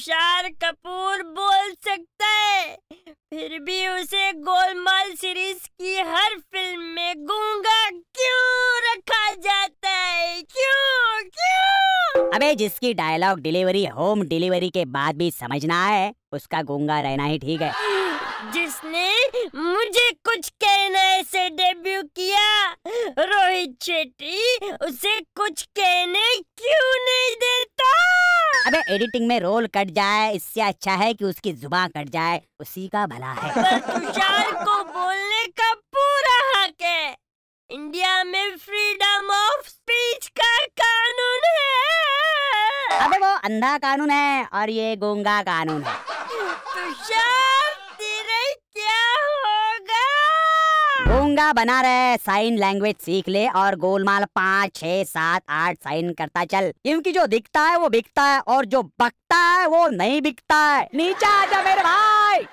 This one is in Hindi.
तुषार कपूर बोल सकता है। फिर भी उसे गोलमाल सीरीज़ की हर फ़िल्म में गूँगा क्यों रखा जाता है? क्यों? क्यों? अबे जिसकी डायलॉग डिलीवरी होम डिलीवरी के बाद भी समझना है उसका गूँगा रहना ही ठीक है। जिसने मुझे कुछ कहने से डेब्यू किया। रोहित शेट्टी उसे कुछ कहने क्यों नहीं अबे एडिटिंग में रोल कट जाए इससे अच्छा है कि उसकी ज़ुबान कट जाए उसी का भला है। तुषार को बोलने का पूरा हक है। इंडिया में फ्रीडम ऑफ़ स्पीच का कानून है। अबे वो अंधा कानून है और ये गोंगा कानून है। तुषार गूँगा बना रहे। साइन लैंग्वेज सीख ले और गोलमाल पाँच, छह, सात, आठ साइन करता चल। क्योंकि जो दिखता है, वो बिकता है और जो बकता है, वो नहीं बिकता है। नीचा आजा मेरे भाई।